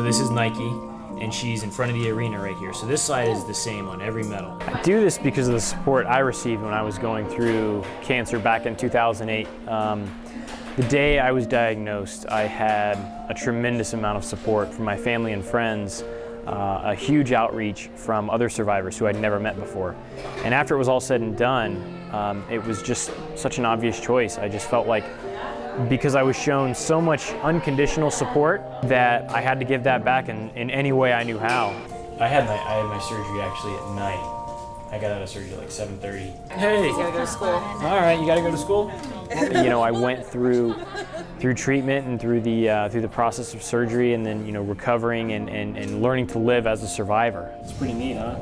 this is Nike, and she's in front of the arena right here. So this side is the same on every medal. I do this because of the support I received when I was going through cancer back in 2008. Um, the day I was diagnosed, I had a tremendous amount of support from my family and friends, uh, a huge outreach from other survivors who I'd never met before. And after it was all said and done, um, it was just such an obvious choice. I just felt like because I was shown so much unconditional support that I had to give that back in, in any way I knew how. I had my I had my surgery actually at night. I got out of surgery at like 7:30. Hey, You gotta go to school. all right, you got to go to school. you know, I went through through treatment and through the uh, through the process of surgery, and then you know recovering and, and, and learning to live as a survivor. It's pretty neat, huh?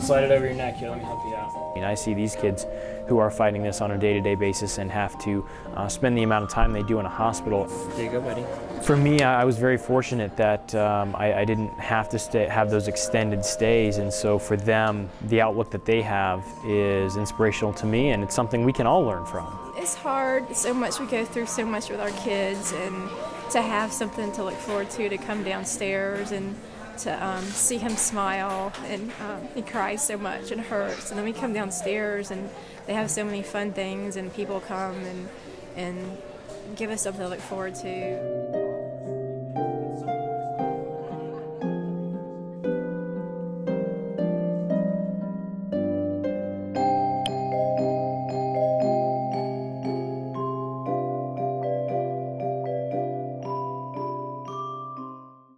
Slide it over your neck here. Let me help you out. I mean, I see these kids who are fighting this on a day-to-day basis and have to uh, spend the amount of time they do in a hospital. There you go, buddy. For me, I I was very fortunate that um, I, I didn't have to stay, have those extended stays, and so for them, the outlook that they have is inspirational to me, and it's something we can all learn from. It's hard, so much we go through so much with our kids, and to have something to look forward to, to come downstairs and to um, see him smile, and um, he cries so much and hurts, and then we come downstairs and they have so many fun things, and people come and and give us something to look forward to.